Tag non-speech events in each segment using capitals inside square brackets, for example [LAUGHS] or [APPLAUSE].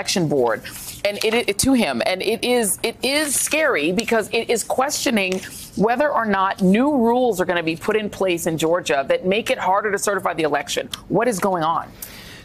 election board and it, it, to him and it is it is scary because it is questioning whether or not new rules are going to be put in place in Georgia that make it harder to certify the election. What is going on?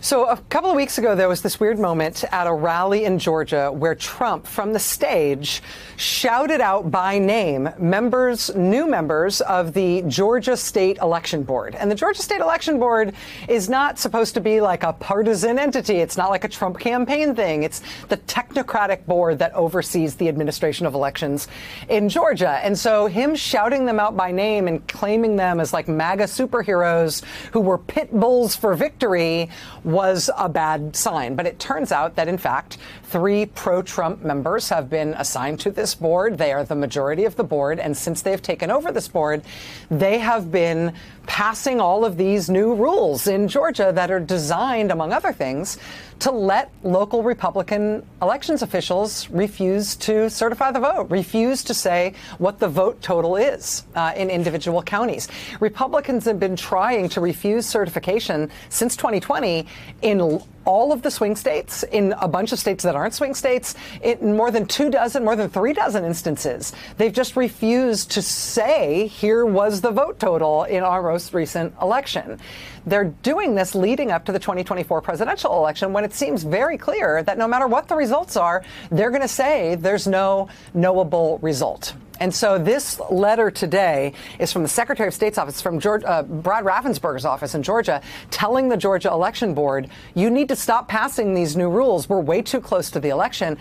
So, a couple of weeks ago, there was this weird moment at a rally in Georgia where Trump, from the stage, shouted out by name members, new members of the Georgia State Election Board. And the Georgia State Election Board is not supposed to be like a partisan entity. It's not like a Trump campaign thing. It's the technocratic board that oversees the administration of elections in Georgia. And so, him shouting them out by name and claiming them as like MAGA superheroes who were pit bulls for victory was a bad sign. But it turns out that, in fact, three pro Trump members have been assigned to this board. They are the majority of the board. And since they've taken over this board, they have been passing all of these new rules in Georgia that are designed, among other things, to let local Republican elections officials refuse to certify the vote, refuse to say what the vote total is uh, in individual counties. Republicans have been trying to refuse certification since 2020 in all of the swing states, in a bunch of states that aren't swing states, in more than two dozen, more than three dozen instances. They've just refused to say, here was the vote total in our most recent election. They're doing this leading up to the 2024 presidential election when it seems very clear that no matter what the results are, they're going to say there's no knowable result. And so this letter today is from the Secretary of State's office, from George, uh, Brad Raffensperger's office in Georgia, telling the Georgia Election Board, you need to stop passing these new rules. We're way too close to the election.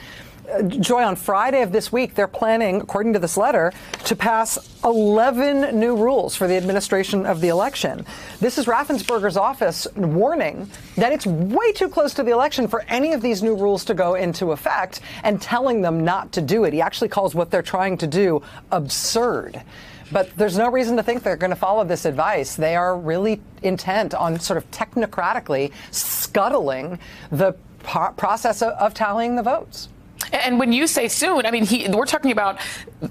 Joy, on Friday of this week, they're planning, according to this letter, to pass 11 new rules for the administration of the election. This is Raffensperger's office warning that it's way too close to the election for any of these new rules to go into effect and telling them not to do it. He actually calls what they're trying to do absurd. But there's no reason to think they're going to follow this advice. They are really intent on sort of technocratically scuttling the process of tallying the votes. And when you say soon, I mean, he, we're talking about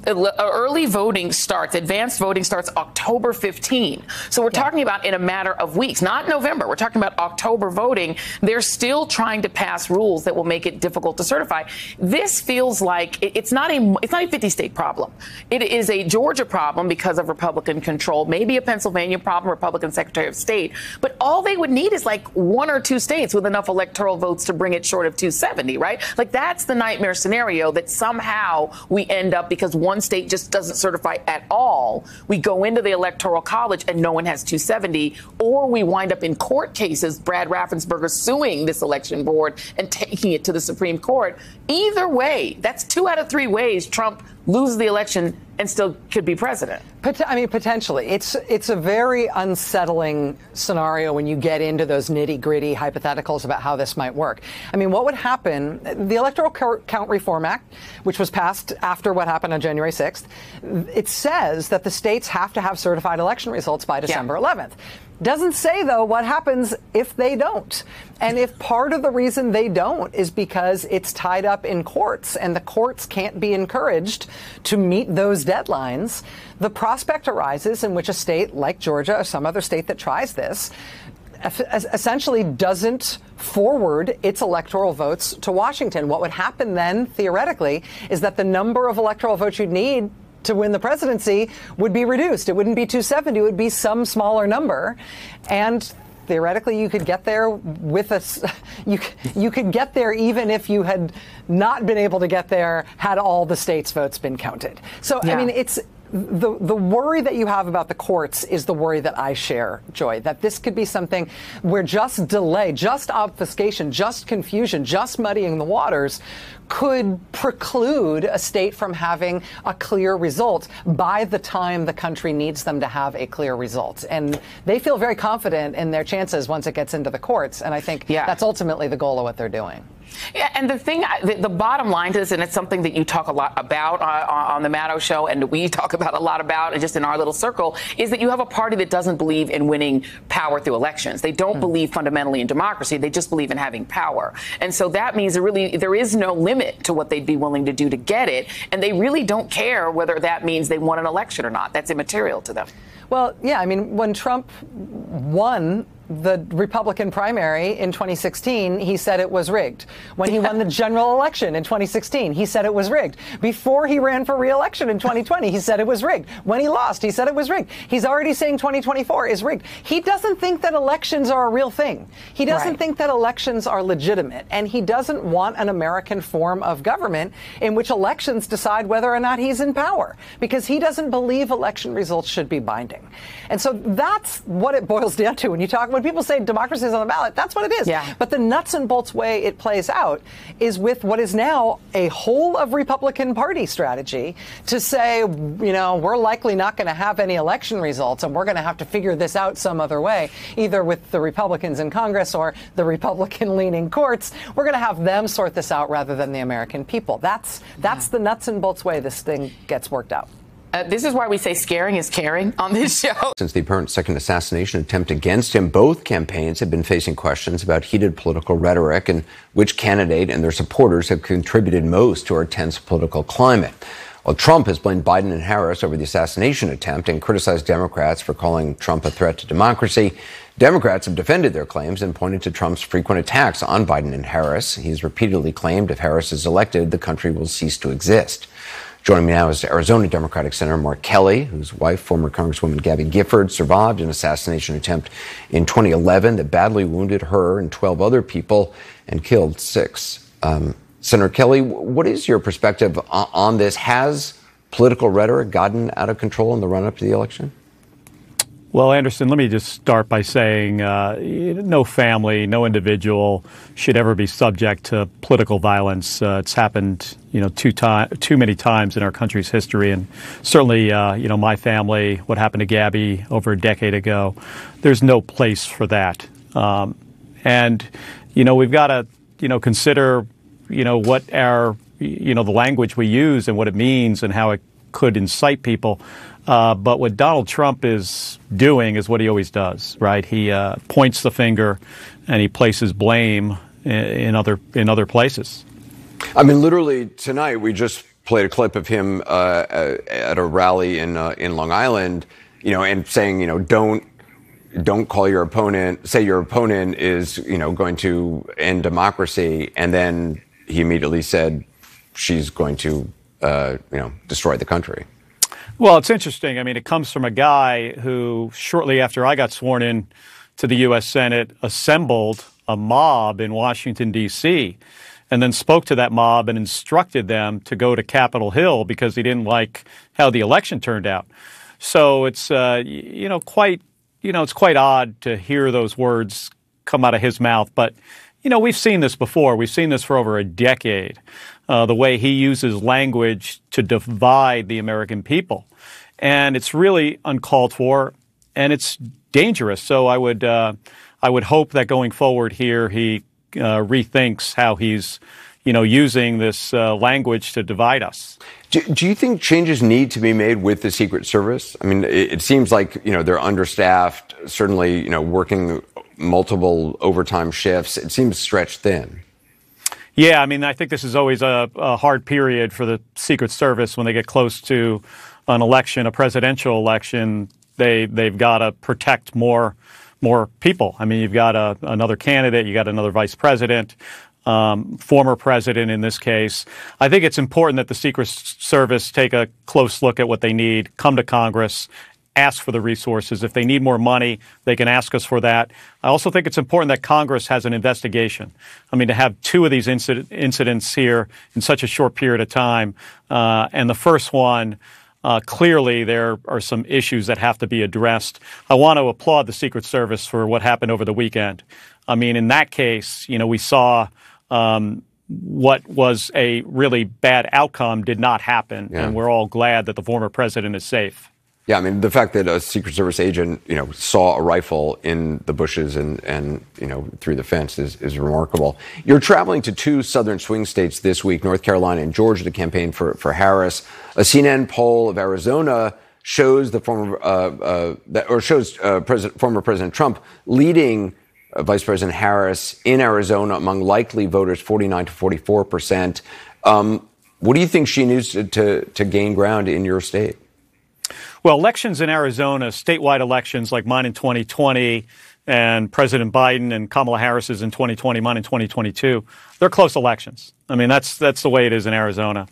Uh, early voting starts, advanced voting starts October 15. So we're yeah. talking about in a matter of weeks, not November. We're talking about October voting. They're still trying to pass rules that will make it difficult to certify. This feels like it's not a it's not a 50 state problem. It is a Georgia problem because of Republican control, maybe a Pennsylvania problem, Republican Secretary of State. But all they would need is like one or two states with enough electoral votes to bring it short of 270, right? Like that's the nightmare scenario that somehow we end up because one state just doesn't certify at all. We go into the electoral college and no one has 270, or we wind up in court cases, Brad Raffensperger suing this election board and taking it to the Supreme Court. Either way, that's two out of three ways Trump loses the election and still could be president. I mean, potentially. It's it's a very unsettling scenario when you get into those nitty gritty hypotheticals about how this might work. I mean, what would happen? The Electoral Count Reform Act, which was passed after what happened on January 6th, it says that the states have to have certified election results by December yeah. 11th. Doesn't say, though, what happens if they don't. And if part of the reason they don't is because it's tied up in courts and the courts can't be encouraged to meet those deadlines, the prospect arises in which a state like Georgia or some other state that tries this essentially doesn't forward its electoral votes to Washington. What would happen then, theoretically, is that the number of electoral votes you'd need to win the presidency would be reduced. It wouldn't be 270, it would be some smaller number. And theoretically you could get there with us [LAUGHS] you you could get there even if you had not been able to get there had all the states votes been counted so yeah. i mean it's the the worry that you have about the courts is the worry that I share, Joy. That this could be something where just delay, just obfuscation, just confusion, just muddying the waters could preclude a state from having a clear result by the time the country needs them to have a clear result. And they feel very confident in their chances once it gets into the courts. And I think yeah. that's ultimately the goal of what they're doing. Yeah, and the thing, the, the, bottom line to this, and it's something that you talk a lot about uh, on the Maddow Show, and we [LAUGHS] talk about a lot about, and just in our little circle, is that you have a party that doesn't believe in winning power through elections. They don't mm. believe fundamentally in democracy. They just believe in having power, and so that means there really there is no limit to what they'd be willing to do to get it, and they really don't care whether that means they won an election or not. That's immaterial to them. Well, yeah, I mean, when Trump won the Republican primary in 2016, he said it was rigged. When he won the [LAUGHS] general election in 2016, he said it was rigged. Before he ran for re-election in 2020, he said it was rigged. When he lost, he said it was rigged. He's already saying 2024 is rigged. He doesn't think that elections are a real thing. He doesn't right. think that elections are legitimate, and he doesn't want an American form of government in which elections decide whether or not he's in power because he doesn't believe election results should be binding. And so that's what it boils down to when you talk when people say democracy is on the ballot. That's what it is. Yeah. But the nuts and bolts way it plays out is with what is now a whole of Republican Party strategy to say, you know, we're likely not going to have any election results, and we're going to have to figure this out some other way, either with the Republicans in Congress or the Republican-leaning [LAUGHS] courts. We're going to have them sort this out rather than the American people. That's that's yeah. the nuts and bolts way this thing gets worked out. Uh, this is why we say scaring is caring on this [LAUGHS] show. Since the apparent second assassination attempt against him, both campaigns have been facing questions about heated political rhetoric and which candidate and their supporters have contributed most to our tense political climate. Well, Trump has blamed Biden and Harris over the assassination attempt and criticized Democrats for calling Trump a threat to democracy. Democrats have defended their claims and pointed to Trump's frequent attacks on Biden and Harris. He's repeatedly claimed if Harris is elected, the country will cease to exist. Joining me now is Arizona Democratic Senator Mark Kelly, whose wife, former Congresswoman Gabby Giffords, survived an assassination attempt in 2011 that badly wounded her and 12 other people and killed six. Um, Senator Kelly, what is your perspective on this? Has political rhetoric gotten out of control in the run up to the election? Well, Anderson, let me just start by saying uh, no family, no individual should ever be subject to political violence. Uh, it's happened, you know, too time, too many times in our country's history, and certainly, uh, you know, my family, what happened to Gabby over a decade ago. There's no place for that, um, and you know, we've got to, you know, consider, you know, what our, you know, the language we use and what it means and how it could incite people. Uh, but what Donald Trump is doing is what he always does, right? He uh, points the finger and he places blame in, in, other in other places. I mean, literally tonight we just played a clip of him uh, at a rally in uh, in Long Island, you know, and saying, you know, don't don't call your opponent, say your opponent is, you know, going to end democracy, and then he immediately said she's going to, uh, you know, destroy the country. Well, it's interesting. I mean, it comes from a guy who, shortly after I got sworn in to the U.S. Senate, assembled a mob in Washington, D.C., and then spoke to that mob and instructed them to go to Capitol Hill because he didn't like how the election turned out. So it's, uh, you know, quite, you know, it's quite odd to hear those words come out of his mouth. But, you know, we've seen this before. We've seen this for over a decade uh, the way he uses language to divide the American people. And it's really uncalled for and it's dangerous. So I would, uh, I would hope that going forward here, he rethinks how he's you know, using this uh, language to divide us. Do, do, you think changes need to be made with the Secret Service? I mean, it, it, seems like you know they're understaffed. Certainly, you know, working multiple overtime shifts. It seems stretched thin. Yeah, I mean, I think this is always a, a, hard period for the Secret Service when they get close to an election, a presidential election. They they've got to protect more more people. I mean, you've got a, another candidate, you got another vice president, um, former president in this case. I think it's important that the Secret Service take a close look at what they need, come to Congress, ask for the resources. If they need more money, they can ask us for that. I also think it's important that Congress has an investigation. I mean, to have two of these incident, incidents here in such a short period of time, uh, and the first one, clearly there are some issues that have to be addressed. I want to applaud the Secret Service for what happened over the weekend. I mean, in that case, you know, we saw um, what was a really bad outcome did not happen, yeah. and we're all glad that the former president is safe. Yeah, I mean the fact that a Secret Service agent, you know, saw a rifle in the bushes and and you know through the fence is, is remarkable. You're traveling to two southern swing states this week, North Carolina and Georgia, to campaign for for Harris. A CNN poll of Arizona shows the former uh, uh, that, or shows uh, President, former President Trump leading uh, Vice President Harris in Arizona among likely voters, 49 to 44 percent. Um, what do you think she needs to, to, to gain ground in your state? Well, elections in Arizona, statewide elections like mine in 2020, and President Biden and Kamala Harris is in 2020, mine in 2022. They're close elections. I mean, that's that's the way it is in Arizona.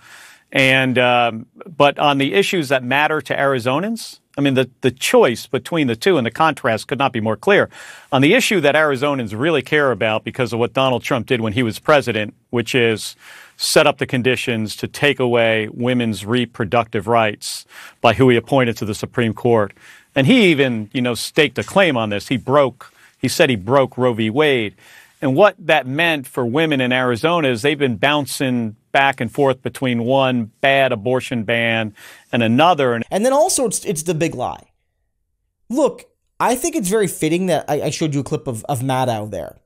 And um, but on the issues that matter to Arizonans, I mean, the, the choice between the two and the contrast could not be more clear. On the issue that Arizonans really care about because of what Donald Trump did when he was president, which is set up the conditions to take away women's reproductive rights by who he appointed to the Supreme Court. And he even, you know, staked a claim on this. He broke, he said he broke Roe v. Wade. And what that meant for women in Arizona is they've been bouncing back and forth between one bad abortion ban and another. And then also, it's, it's the big lie. Look, I think it's very fitting that I, I showed you a clip of, of Maddow there.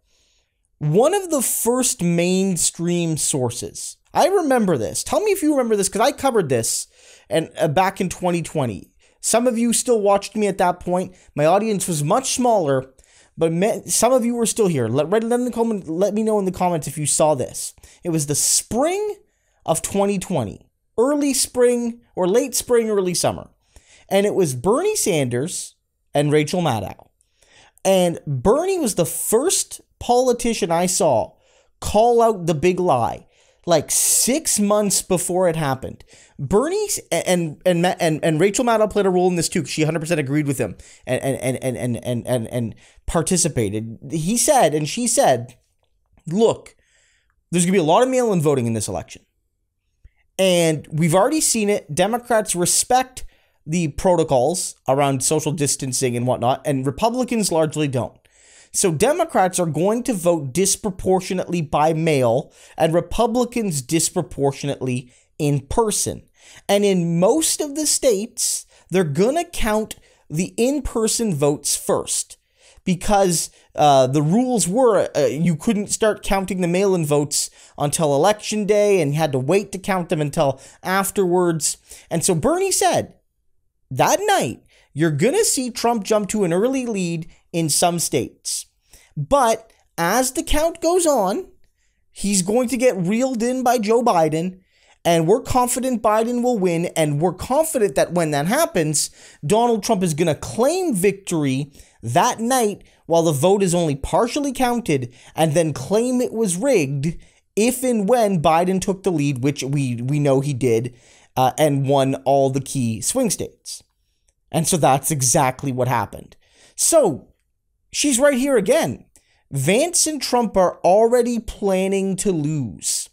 One of the first mainstream sources, I remember this. Tell me if you remember this, because I covered this and uh, back in 2020. Some of you still watched me at that point. My audience was much smaller, but some of you were still here. Let, let, let, comment, let me know in the comments if you saw this. It was the spring of 2020, early spring or late spring, early summer. And it was Bernie Sanders and Rachel Maddow. And Bernie was the first politician I saw call out the big lie like six months before it happened. Bernie and and and and Rachel Maddow played a role in this too. She 100% agreed with him and and and and and and and participated. He said and she said, "Look, there's going to be a lot of mail-in voting in this election." And we've already seen it. Democrats respect the protocols around social distancing and whatnot, and Republicans largely don't. So Democrats are going to vote disproportionately by mail and Republicans disproportionately in person. And in most of the states, they're going to count the in person votes first because uh, the rules were uh, you couldn't start counting the mail in votes until election day and you had to wait to count them until afterwards. And so Bernie said that night, you're going to see Trump jump to an early lead in some states. But as the count goes on, he's going to get reeled in by Joe Biden. And we're confident Biden will win. And we're confident that when that happens, Donald Trump is going to claim victory that night while the vote is only partially counted and then claim it was rigged if and when Biden took the lead, which we, we know he did, uh, and won all the key swing states. And so that's exactly what happened. So she's right here again. Vance and Trump are already planning to lose.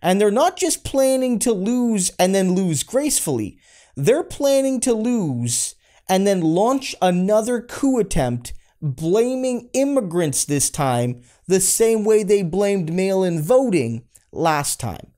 And they're not just planning to lose and then lose gracefully, they're planning to lose and then launch another coup attempt, blaming immigrants this time the same way they blamed mail in voting last time.